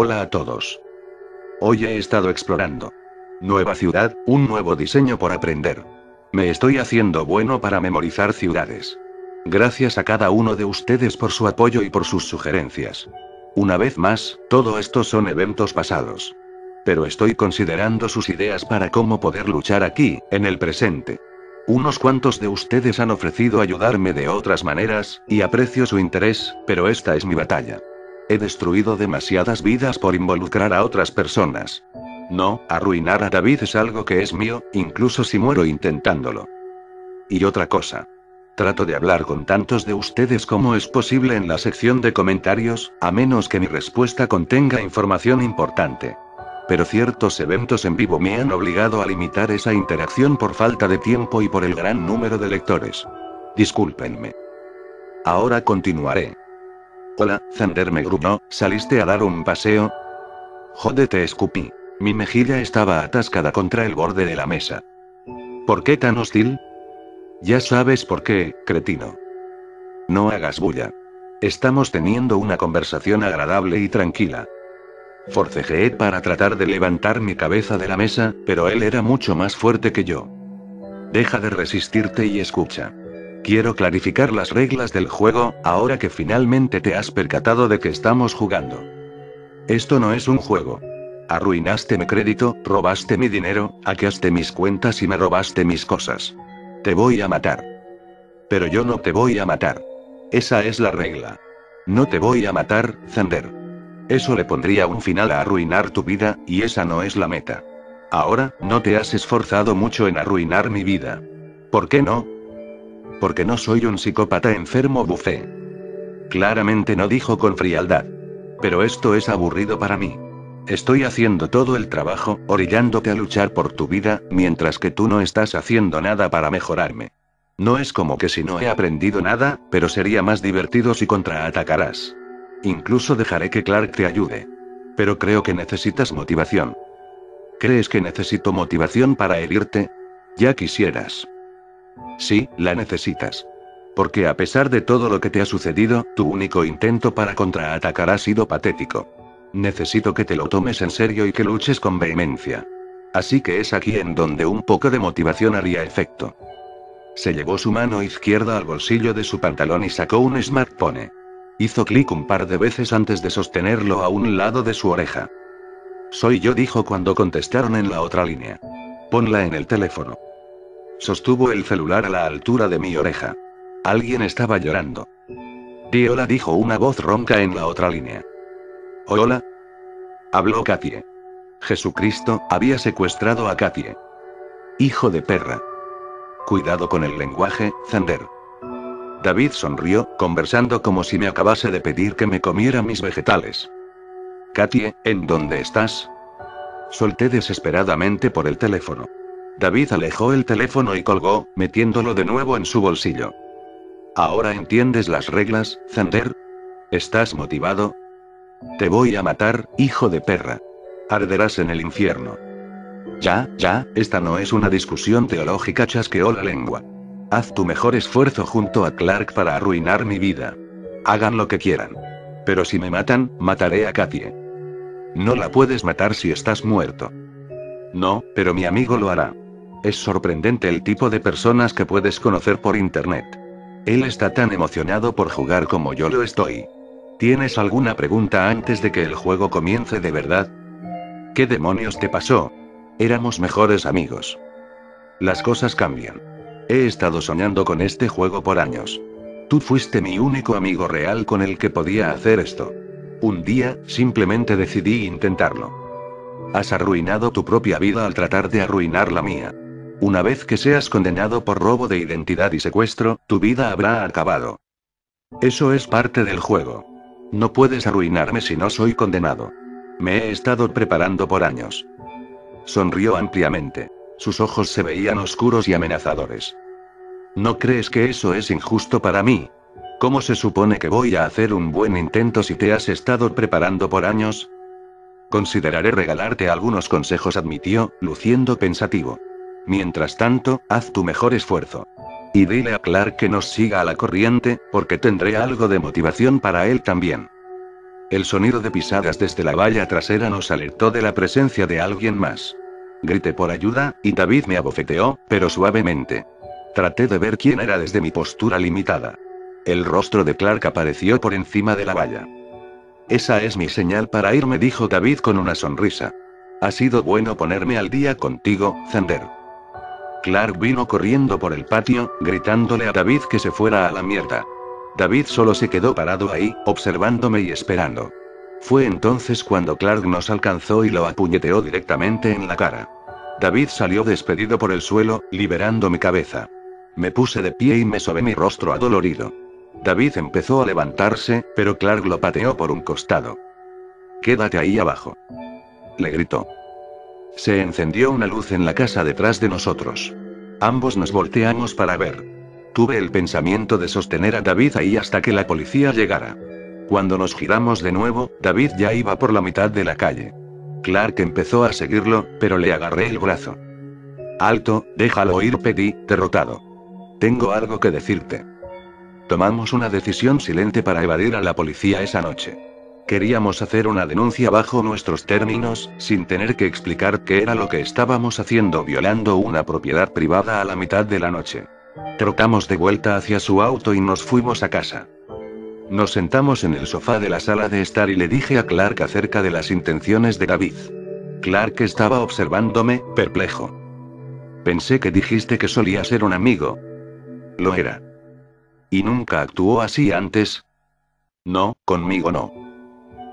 Hola a todos. Hoy he estado explorando. Nueva ciudad, un nuevo diseño por aprender. Me estoy haciendo bueno para memorizar ciudades. Gracias a cada uno de ustedes por su apoyo y por sus sugerencias. Una vez más, todo esto son eventos pasados. Pero estoy considerando sus ideas para cómo poder luchar aquí, en el presente. Unos cuantos de ustedes han ofrecido ayudarme de otras maneras, y aprecio su interés, pero esta es mi batalla. He destruido demasiadas vidas por involucrar a otras personas. No, arruinar a David es algo que es mío, incluso si muero intentándolo. Y otra cosa. Trato de hablar con tantos de ustedes como es posible en la sección de comentarios, a menos que mi respuesta contenga información importante pero ciertos eventos en vivo me han obligado a limitar esa interacción por falta de tiempo y por el gran número de lectores. Discúlpenme. Ahora continuaré. Hola, Zander me gruñó, ¿saliste a dar un paseo? Jódete, escupí. Mi mejilla estaba atascada contra el borde de la mesa. ¿Por qué tan hostil? Ya sabes por qué, cretino. No hagas bulla. Estamos teniendo una conversación agradable y tranquila. Forcejeé para tratar de levantar mi cabeza de la mesa, pero él era mucho más fuerte que yo. Deja de resistirte y escucha. Quiero clarificar las reglas del juego, ahora que finalmente te has percatado de que estamos jugando. Esto no es un juego. Arruinaste mi crédito, robaste mi dinero, hackeaste mis cuentas y me robaste mis cosas. Te voy a matar. Pero yo no te voy a matar. Esa es la regla. No te voy a matar, Zander. Eso le pondría un final a arruinar tu vida, y esa no es la meta. Ahora, no te has esforzado mucho en arruinar mi vida. ¿Por qué no? Porque no soy un psicópata enfermo bufé. Claramente no dijo con frialdad. Pero esto es aburrido para mí. Estoy haciendo todo el trabajo, orillándote a luchar por tu vida, mientras que tú no estás haciendo nada para mejorarme. No es como que si no he aprendido nada, pero sería más divertido si contraatacarás. Incluso dejaré que Clark te ayude. Pero creo que necesitas motivación. ¿Crees que necesito motivación para herirte? Ya quisieras. Sí, la necesitas. Porque a pesar de todo lo que te ha sucedido, tu único intento para contraatacar ha sido patético. Necesito que te lo tomes en serio y que luches con vehemencia. Así que es aquí en donde un poco de motivación haría efecto. Se llevó su mano izquierda al bolsillo de su pantalón y sacó un smartphone. Hizo clic un par de veces antes de sostenerlo a un lado de su oreja. Soy yo, dijo cuando contestaron en la otra línea. Ponla en el teléfono. Sostuvo el celular a la altura de mi oreja. Alguien estaba llorando. Di hola, dijo una voz ronca en la otra línea. Hola. Habló Katie. Jesucristo había secuestrado a Katie. Hijo de perra. Cuidado con el lenguaje, Zander. David sonrió, conversando como si me acabase de pedir que me comiera mis vegetales. Katie, ¿en dónde estás? Solté desesperadamente por el teléfono. David alejó el teléfono y colgó, metiéndolo de nuevo en su bolsillo. ¿Ahora entiendes las reglas, Zander? ¿Estás motivado? Te voy a matar, hijo de perra. Arderás en el infierno. Ya, ya, esta no es una discusión teológica, chasqueó la lengua. Haz tu mejor esfuerzo junto a Clark para arruinar mi vida. Hagan lo que quieran. Pero si me matan, mataré a Katie. No la puedes matar si estás muerto. No, pero mi amigo lo hará. Es sorprendente el tipo de personas que puedes conocer por internet. Él está tan emocionado por jugar como yo lo estoy. ¿Tienes alguna pregunta antes de que el juego comience de verdad? ¿Qué demonios te pasó? Éramos mejores amigos. Las cosas cambian. He estado soñando con este juego por años. Tú fuiste mi único amigo real con el que podía hacer esto. Un día, simplemente decidí intentarlo. Has arruinado tu propia vida al tratar de arruinar la mía. Una vez que seas condenado por robo de identidad y secuestro, tu vida habrá acabado. Eso es parte del juego. No puedes arruinarme si no soy condenado. Me he estado preparando por años. Sonrió ampliamente. Sus ojos se veían oscuros y amenazadores. ¿No crees que eso es injusto para mí? ¿Cómo se supone que voy a hacer un buen intento si te has estado preparando por años? Consideraré regalarte algunos consejos, admitió, luciendo pensativo. Mientras tanto, haz tu mejor esfuerzo. Y dile a Clark que nos siga a la corriente, porque tendré algo de motivación para él también. El sonido de pisadas desde la valla trasera nos alertó de la presencia de alguien más. Grité por ayuda, y David me abofeteó, pero suavemente. Traté de ver quién era desde mi postura limitada. El rostro de Clark apareció por encima de la valla. Esa es mi señal para irme, dijo David con una sonrisa. Ha sido bueno ponerme al día contigo, Zander. Clark vino corriendo por el patio, gritándole a David que se fuera a la mierda. David solo se quedó parado ahí, observándome y esperando. Fue entonces cuando Clark nos alcanzó y lo apuñeteó directamente en la cara. David salió despedido por el suelo, liberando mi cabeza. Me puse de pie y me sobé mi rostro adolorido. David empezó a levantarse, pero Clark lo pateó por un costado. Quédate ahí abajo. Le gritó. Se encendió una luz en la casa detrás de nosotros. Ambos nos volteamos para ver. Tuve el pensamiento de sostener a David ahí hasta que la policía llegara. Cuando nos giramos de nuevo, David ya iba por la mitad de la calle. Clark empezó a seguirlo, pero le agarré el brazo. Alto, déjalo ir, pedí, derrotado. Tengo algo que decirte. Tomamos una decisión silente para evadir a la policía esa noche. Queríamos hacer una denuncia bajo nuestros términos, sin tener que explicar qué era lo que estábamos haciendo violando una propiedad privada a la mitad de la noche. Trocamos de vuelta hacia su auto y nos fuimos a casa. Nos sentamos en el sofá de la sala de estar y le dije a Clark acerca de las intenciones de David. Clark estaba observándome, perplejo. Pensé que dijiste que solía ser un amigo. Lo era. ¿Y nunca actuó así antes? No, conmigo no.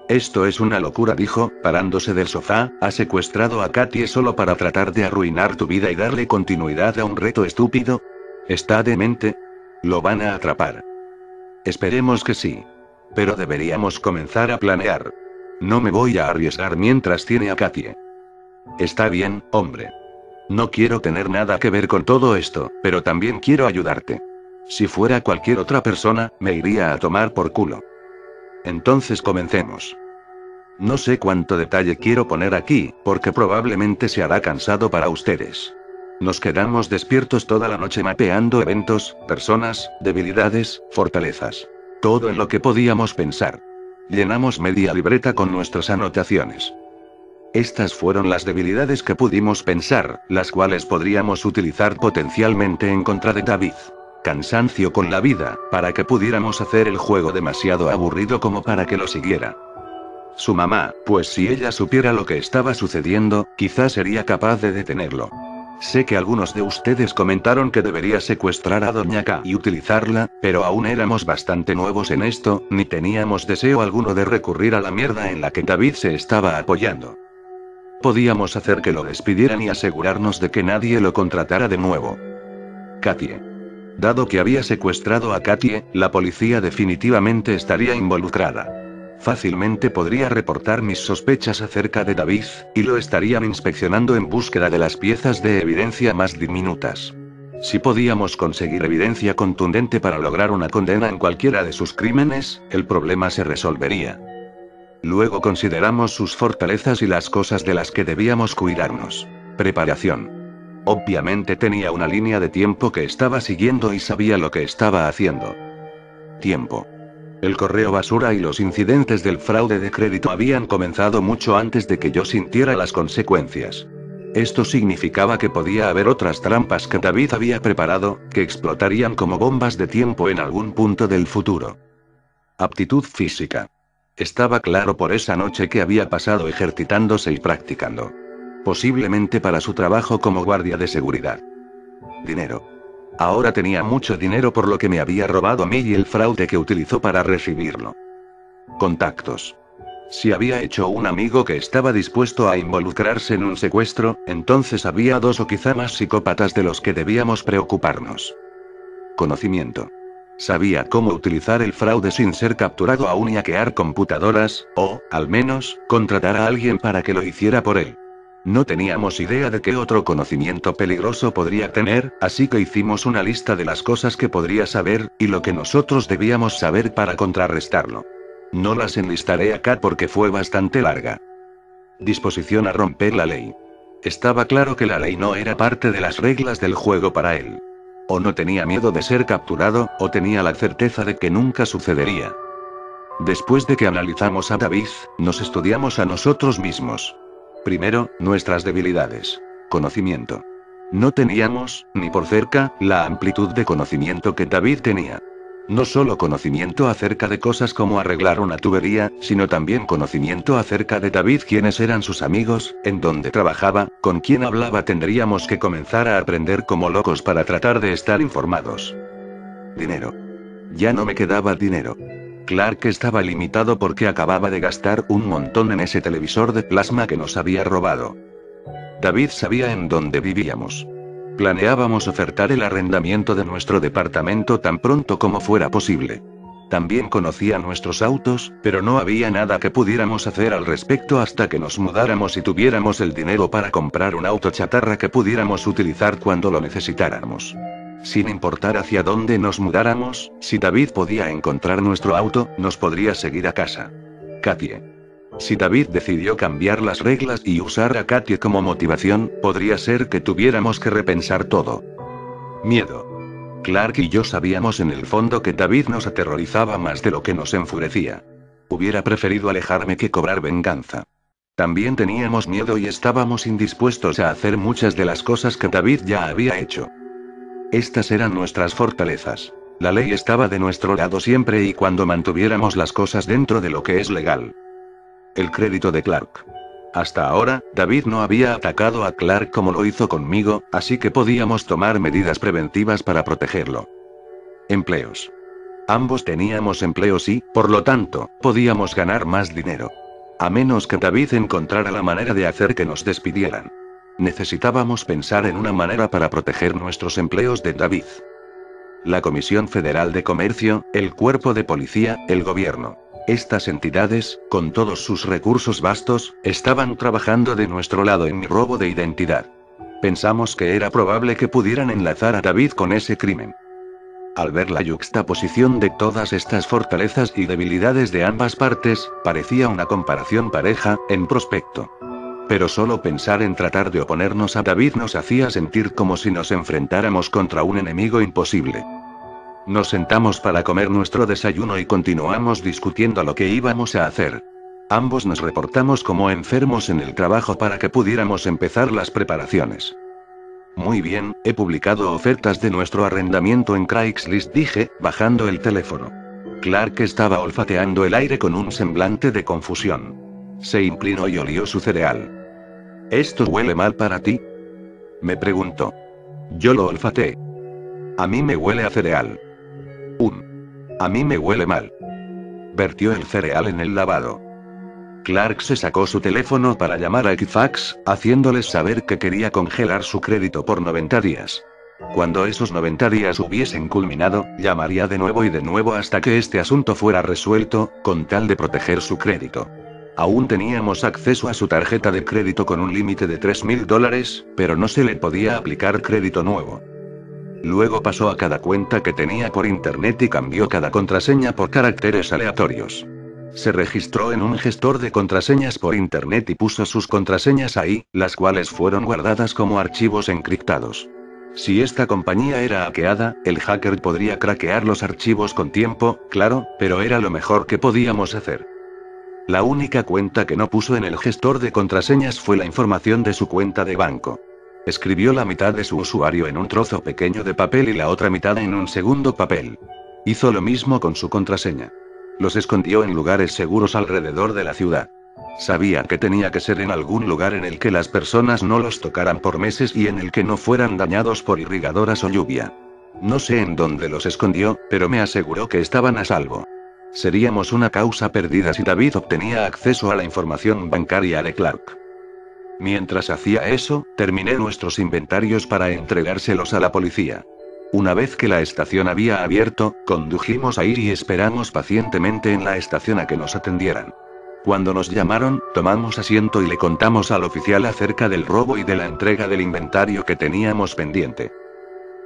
Esto es una locura, dijo, parándose del sofá, ha secuestrado a Katie solo para tratar de arruinar tu vida y darle continuidad a un reto estúpido. ¿Está demente? Lo van a atrapar. Esperemos que sí. Pero deberíamos comenzar a planear. No me voy a arriesgar mientras tiene a Katie. Está bien, hombre. No quiero tener nada que ver con todo esto, pero también quiero ayudarte. Si fuera cualquier otra persona, me iría a tomar por culo. Entonces comencemos. No sé cuánto detalle quiero poner aquí, porque probablemente se hará cansado para ustedes. Nos quedamos despiertos toda la noche mapeando eventos, personas, debilidades, fortalezas. Todo en lo que podíamos pensar. Llenamos media libreta con nuestras anotaciones. Estas fueron las debilidades que pudimos pensar, las cuales podríamos utilizar potencialmente en contra de David. Cansancio con la vida, para que pudiéramos hacer el juego demasiado aburrido como para que lo siguiera. Su mamá, pues si ella supiera lo que estaba sucediendo, quizás sería capaz de detenerlo. Sé que algunos de ustedes comentaron que debería secuestrar a Doña K y utilizarla, pero aún éramos bastante nuevos en esto, ni teníamos deseo alguno de recurrir a la mierda en la que David se estaba apoyando. Podíamos hacer que lo despidieran y asegurarnos de que nadie lo contratara de nuevo. Katie. Dado que había secuestrado a Katie, la policía definitivamente estaría involucrada. Fácilmente podría reportar mis sospechas acerca de David, y lo estarían inspeccionando en búsqueda de las piezas de evidencia más diminutas. Si podíamos conseguir evidencia contundente para lograr una condena en cualquiera de sus crímenes, el problema se resolvería. Luego consideramos sus fortalezas y las cosas de las que debíamos cuidarnos. Preparación. Obviamente tenía una línea de tiempo que estaba siguiendo y sabía lo que estaba haciendo. Tiempo. El correo basura y los incidentes del fraude de crédito habían comenzado mucho antes de que yo sintiera las consecuencias. Esto significaba que podía haber otras trampas que David había preparado, que explotarían como bombas de tiempo en algún punto del futuro. Aptitud física. Estaba claro por esa noche que había pasado ejercitándose y practicando. Posiblemente para su trabajo como guardia de seguridad. Dinero. Ahora tenía mucho dinero por lo que me había robado a mí y el fraude que utilizó para recibirlo. Contactos. Si había hecho un amigo que estaba dispuesto a involucrarse en un secuestro, entonces había dos o quizá más psicópatas de los que debíamos preocuparnos. Conocimiento. Sabía cómo utilizar el fraude sin ser capturado aún y hackear computadoras, o, al menos, contratar a alguien para que lo hiciera por él. No teníamos idea de qué otro conocimiento peligroso podría tener, así que hicimos una lista de las cosas que podría saber, y lo que nosotros debíamos saber para contrarrestarlo. No las enlistaré acá porque fue bastante larga. Disposición a romper la ley. Estaba claro que la ley no era parte de las reglas del juego para él. O no tenía miedo de ser capturado, o tenía la certeza de que nunca sucedería. Después de que analizamos a David, nos estudiamos a nosotros mismos. Primero, nuestras debilidades. Conocimiento. No teníamos, ni por cerca, la amplitud de conocimiento que David tenía. No solo conocimiento acerca de cosas como arreglar una tubería, sino también conocimiento acerca de David, quiénes eran sus amigos, en dónde trabajaba, con quién hablaba. Tendríamos que comenzar a aprender como locos para tratar de estar informados. Dinero. Ya no me quedaba dinero. Clark estaba limitado porque acababa de gastar un montón en ese televisor de plasma que nos había robado. David sabía en dónde vivíamos. Planeábamos ofertar el arrendamiento de nuestro departamento tan pronto como fuera posible. También conocía nuestros autos, pero no había nada que pudiéramos hacer al respecto hasta que nos mudáramos y tuviéramos el dinero para comprar un auto chatarra que pudiéramos utilizar cuando lo necesitáramos. Sin importar hacia dónde nos mudáramos, si David podía encontrar nuestro auto, nos podría seguir a casa. Katie. Si David decidió cambiar las reglas y usar a Katie como motivación, podría ser que tuviéramos que repensar todo. Miedo. Clark y yo sabíamos en el fondo que David nos aterrorizaba más de lo que nos enfurecía. Hubiera preferido alejarme que cobrar venganza. También teníamos miedo y estábamos indispuestos a hacer muchas de las cosas que David ya había hecho. Estas eran nuestras fortalezas. La ley estaba de nuestro lado siempre y cuando mantuviéramos las cosas dentro de lo que es legal. El crédito de Clark. Hasta ahora, David no había atacado a Clark como lo hizo conmigo, así que podíamos tomar medidas preventivas para protegerlo. Empleos. Ambos teníamos empleos y, por lo tanto, podíamos ganar más dinero. A menos que David encontrara la manera de hacer que nos despidieran. Necesitábamos pensar en una manera para proteger nuestros empleos de David. La Comisión Federal de Comercio, el Cuerpo de Policía, el Gobierno. Estas entidades, con todos sus recursos vastos, estaban trabajando de nuestro lado en mi robo de identidad. Pensamos que era probable que pudieran enlazar a David con ese crimen. Al ver la yuxtaposición de todas estas fortalezas y debilidades de ambas partes, parecía una comparación pareja, en prospecto. Pero solo pensar en tratar de oponernos a David nos hacía sentir como si nos enfrentáramos contra un enemigo imposible. Nos sentamos para comer nuestro desayuno y continuamos discutiendo lo que íbamos a hacer. Ambos nos reportamos como enfermos en el trabajo para que pudiéramos empezar las preparaciones. Muy bien, he publicado ofertas de nuestro arrendamiento en Craigslist, dije, bajando el teléfono. Clark estaba olfateando el aire con un semblante de confusión. Se inclinó y olió su cereal. ¿Esto huele mal para ti? Me preguntó. Yo lo olfateé. A mí me huele a cereal. Un. A mí me huele mal. Vertió el cereal en el lavado. Clark se sacó su teléfono para llamar a Equifax, haciéndoles saber que quería congelar su crédito por 90 días. Cuando esos 90 días hubiesen culminado, llamaría de nuevo y de nuevo hasta que este asunto fuera resuelto, con tal de proteger su crédito. Aún teníamos acceso a su tarjeta de crédito con un límite de 3.000 dólares, pero no se le podía aplicar crédito nuevo. Luego pasó a cada cuenta que tenía por internet y cambió cada contraseña por caracteres aleatorios. Se registró en un gestor de contraseñas por internet y puso sus contraseñas ahí, las cuales fueron guardadas como archivos encriptados. Si esta compañía era hackeada, el hacker podría craquear los archivos con tiempo, claro, pero era lo mejor que podíamos hacer. La única cuenta que no puso en el gestor de contraseñas fue la información de su cuenta de banco. Escribió la mitad de su usuario en un trozo pequeño de papel y la otra mitad en un segundo papel. Hizo lo mismo con su contraseña. Los escondió en lugares seguros alrededor de la ciudad. Sabía que tenía que ser en algún lugar en el que las personas no los tocaran por meses y en el que no fueran dañados por irrigadoras o lluvia. No sé en dónde los escondió, pero me aseguró que estaban a salvo. Seríamos una causa perdida si David obtenía acceso a la información bancaria de Clark. Mientras hacía eso, terminé nuestros inventarios para entregárselos a la policía. Una vez que la estación había abierto, condujimos a ir y esperamos pacientemente en la estación a que nos atendieran. Cuando nos llamaron, tomamos asiento y le contamos al oficial acerca del robo y de la entrega del inventario que teníamos pendiente.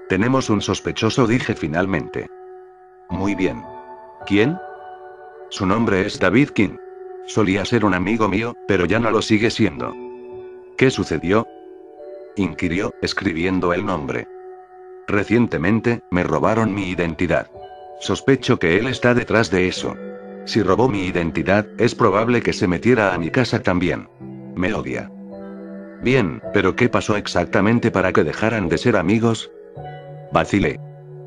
Tenemos un sospechoso, dije finalmente. Muy bien. ¿Quién? Su nombre es David King. Solía ser un amigo mío, pero ya no lo sigue siendo. ¿Qué sucedió? inquirió, escribiendo el nombre. Recientemente, me robaron mi identidad. Sospecho que él está detrás de eso. Si robó mi identidad, es probable que se metiera a mi casa también. Me odia. Bien, pero ¿qué pasó exactamente para que dejaran de ser amigos? Vacilé.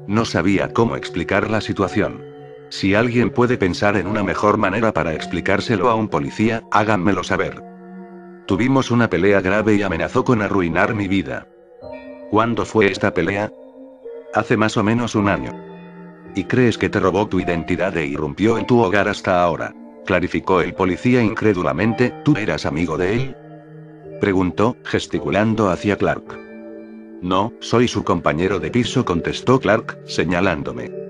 No sabía cómo explicar la situación. Si alguien puede pensar en una mejor manera para explicárselo a un policía, háganmelo saber. Tuvimos una pelea grave y amenazó con arruinar mi vida. ¿Cuándo fue esta pelea? Hace más o menos un año. ¿Y crees que te robó tu identidad e irrumpió en tu hogar hasta ahora? Clarificó el policía incrédulamente, ¿tú eras amigo de él? Preguntó, gesticulando hacia Clark. No, soy su compañero de piso, contestó Clark, señalándome.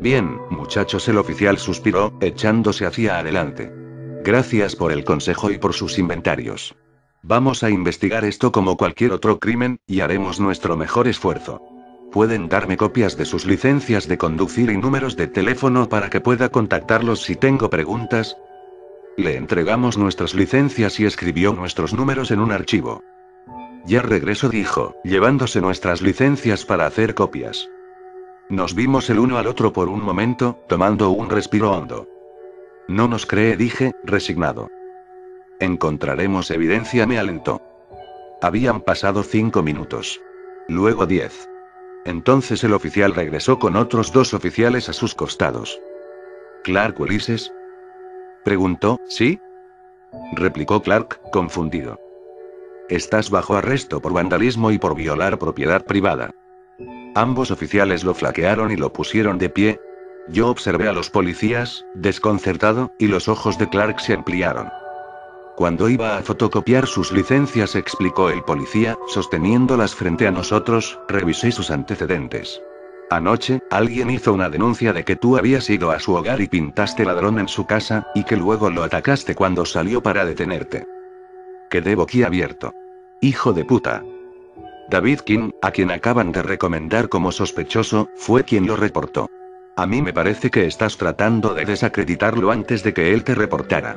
Bien, muchachos, el oficial suspiró, echándose hacia adelante. Gracias por el consejo y por sus inventarios. Vamos a investigar esto como cualquier otro crimen, y haremos nuestro mejor esfuerzo. Pueden darme copias de sus licencias de conducir y números de teléfono para que pueda contactarlos si tengo preguntas. Le entregamos nuestras licencias y escribió nuestros números en un archivo. Ya regreso, dijo, llevándose nuestras licencias para hacer copias. Nos vimos el uno al otro por un momento, tomando un respiro hondo. No nos cree, dije, resignado. Encontraremos evidencia, me alentó. Habían pasado cinco minutos. Luego diez. Entonces el oficial regresó con otros dos oficiales a sus costados. ¿Clark Ulises? Preguntó, ¿sí? Replicó Clark, confundido. Estás bajo arresto por vandalismo y por violar propiedad privada. Ambos oficiales lo flaquearon y lo pusieron de pie. Yo observé a los policías, desconcertado, y los ojos de Clark se ampliaron. Cuando iba a fotocopiar sus licencias, explicó el policía, sosteniéndolas frente a nosotros, revisé sus antecedentes. Anoche, alguien hizo una denuncia de que tú habías ido a su hogar y pintaste ladrón en su casa, y que luego lo atacaste cuando salió para detenerte. Quedé boquiabierto. Hijo de puta. David King, a quien acaban de recomendar como sospechoso, fue quien lo reportó. A mí me parece que estás tratando de desacreditarlo antes de que él te reportara.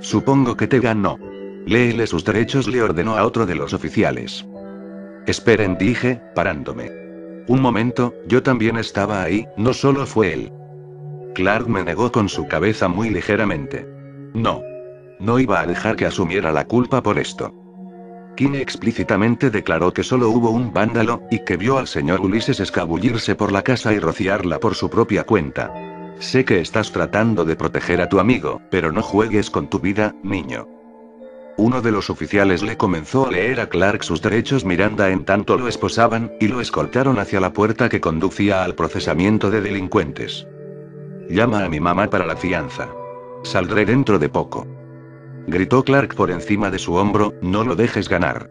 Supongo que te ganó. Léele sus derechos, le ordenó a otro de los oficiales. Esperen, dije, parándome. Un momento, yo también estaba ahí, no solo fue él. Clark me negó con su cabeza muy ligeramente. No. No iba a dejar que asumiera la culpa por esto. Kine explícitamente declaró que solo hubo un vándalo, y que vio al señor Ulises escabullirse por la casa y rociarla por su propia cuenta. Sé que estás tratando de proteger a tu amigo, pero no juegues con tu vida, niño. Uno de los oficiales le comenzó a leer a Clark sus derechos Miranda en tanto lo esposaban, y lo escoltaron hacia la puerta que conducía al procesamiento de delincuentes. Llama a mi mamá para la fianza. Saldré dentro de poco. Gritó Clark por encima de su hombro, no lo dejes ganar.